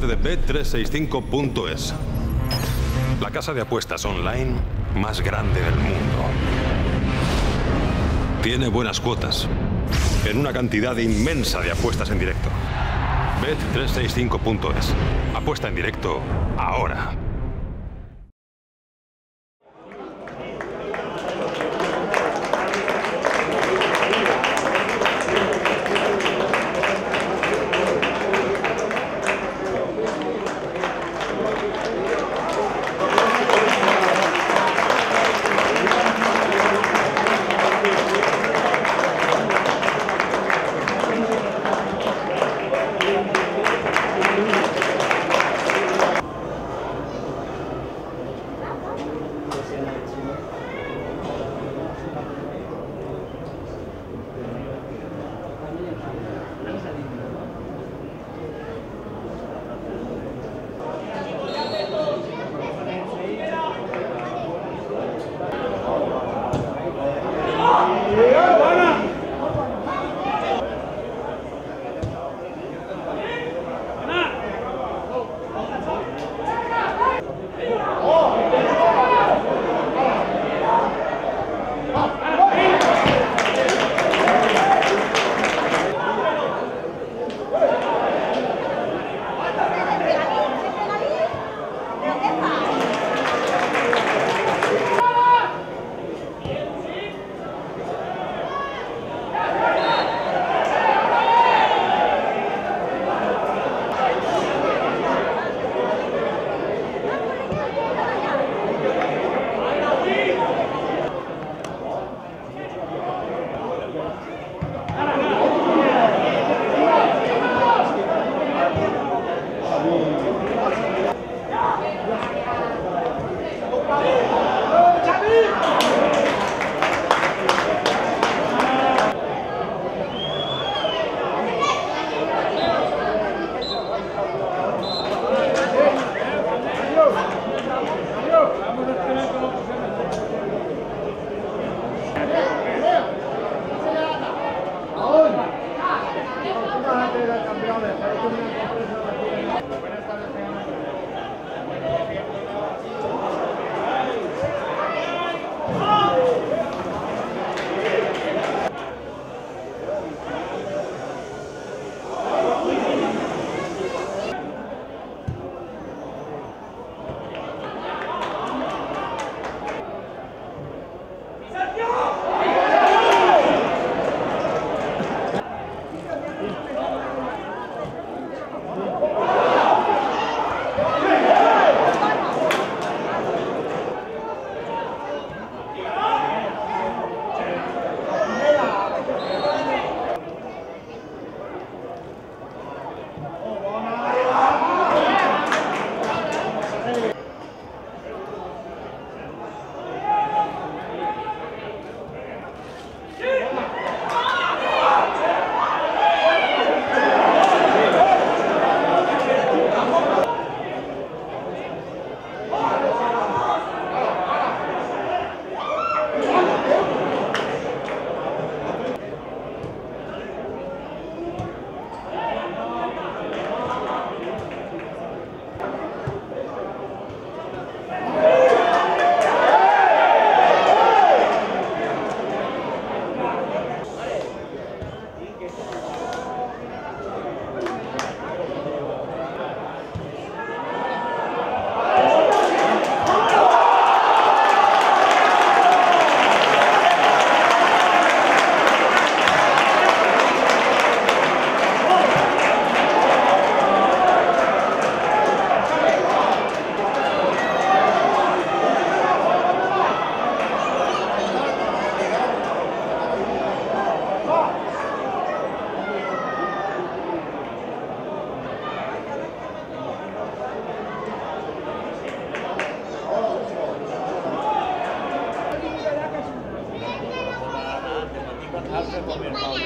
de Bet365.es, la casa de apuestas online más grande del mundo. Tiene buenas cuotas en una cantidad inmensa de apuestas en directo. Bet365.es. Apuesta en directo ahora. Oh. Bobby and Bobby.